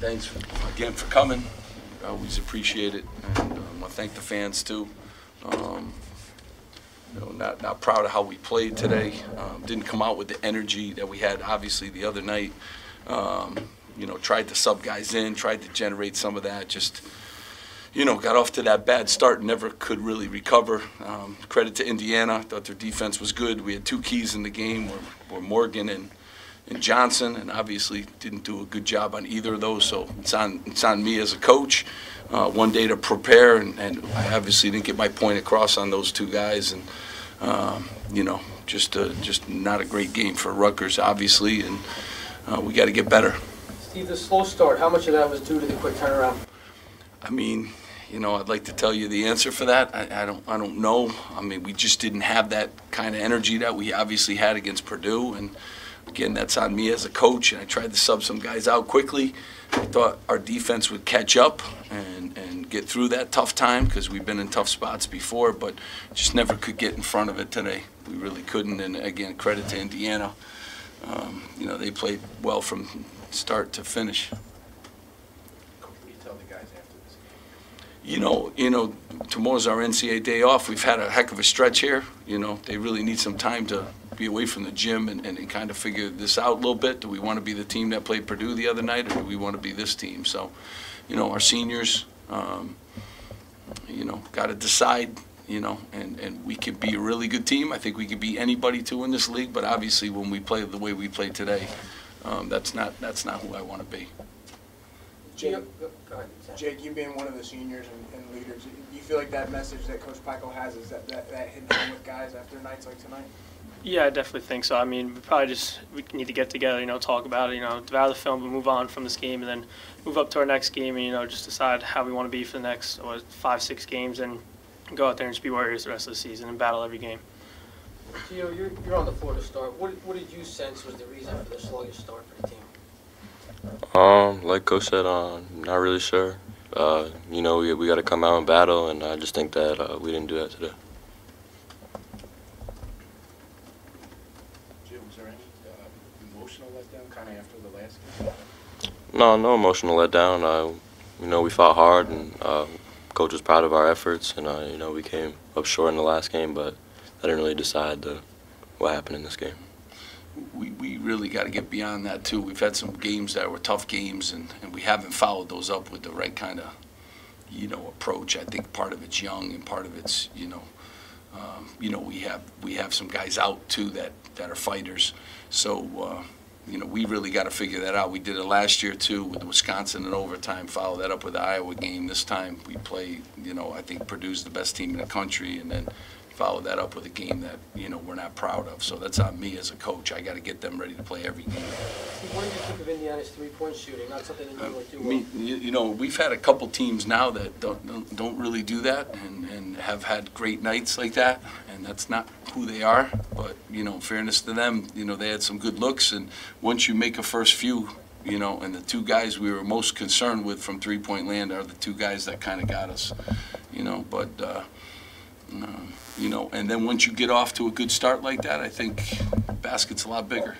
thanks for, again for coming. I always appreciate it, and um, I thank the fans too. Um, you know, not not proud of how we played today. Um, didn't come out with the energy that we had obviously the other night. Um, you know, tried to sub guys in, tried to generate some of that. Just you know, got off to that bad start, never could really recover. Um, credit to Indiana, thought their defense was good. We had two keys in the game, were, were Morgan and and Johnson, and obviously didn't do a good job on either of those. So it's on it's on me as a coach. Uh, one day to prepare, and, and I obviously didn't get my point across on those two guys, and um, you know, just uh, just not a great game for Rutgers, obviously, and uh, we got to get better. Steve, the slow start, how much of that was due to the quick turnaround? I mean, you know, I'd like to tell you the answer for that. I, I don't, I don't know. I mean, we just didn't have that kind of energy that we obviously had against Purdue, and again, that's on me as a coach. And I tried to sub some guys out quickly. I thought our defense would catch up and, and get through that tough time because we've been in tough spots before, but just never could get in front of it today. We really couldn't. And again, credit to Indiana. Um, you know, they played well from start to finish. You tell the guys after this game? You know, you know, tomorrow's our NCAA day off. We've had a heck of a stretch here. You know, they really need some time to be away from the gym and, and, and kind of figure this out a little bit. Do we want to be the team that played Purdue the other night, or do we want to be this team? So, you know, our seniors, um, you know, got to decide. You know, and, and we could be a really good team. I think we could beat anybody too in this league. But obviously, when we play the way we played today, um, that's not that's not who I want to be. Jake, go ahead, Sam. Jake, you being one of the seniors and, and leaders, do you feel like that message that Coach Pikiell has is that, that, that hitting home with guys after nights like tonight? Yeah, I definitely think so. I mean, we probably just we need to get together, you know, talk about it, you know, devour the film, but move on from this game, and then move up to our next game, and you know, just decide how we want to be for the next what, five, six games, and go out there and just be warriors the rest of the season and battle every game. Geo, you're, you're on the floor to start. What, what did you sense was the reason for the sluggish start for the team? Um, like Coach said, uh, not really sure. Uh, you know, we, we got to come out and battle, and I just think that uh, we didn't do that today. Jim, was there any uh, emotional letdown kind of after the last game? No, no emotional letdown. Uh, you know, we fought hard, and uh, Coach was proud of our efforts, and uh, you know, we came up short in the last game, but that didn't really decide the, what happened in this game. We, we really got to get beyond that too. We've had some games that were tough games, and, and we haven't followed those up with the right kind of, you know, approach. I think part of it's young, and part of it's, you know, um, you know, we have we have some guys out too that that are fighters. So, uh, you know, we really got to figure that out. We did it last year too with Wisconsin in overtime. Follow that up with the Iowa game. This time we play, you know, I think Purdue's the best team in the country, and then follow that up with a game that you know we're not proud of. So that's on me as a coach. I got to get them ready to play every game. Steve, what did you think of Indiana's three-point shooting? Not something that you Uh, would do me- well. You you know, we've had a couple teams now that don't, don't- don't really do that and, and have had great nights like that, and that's not who they are. But, you know, fairness to them, you know, they had some good looks, and once you make a first few, you know, and the two guys we were most concerned with from three-point land are the two guys that kind of got us, you know, but, uh, um, you know, and then once you get off to a good start like that, I think basket's a lot bigger.